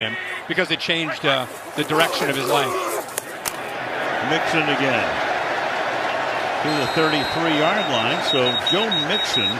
him because it changed uh, the direction of his life. Mixon again to the 33 yard line. So Joe Mixon.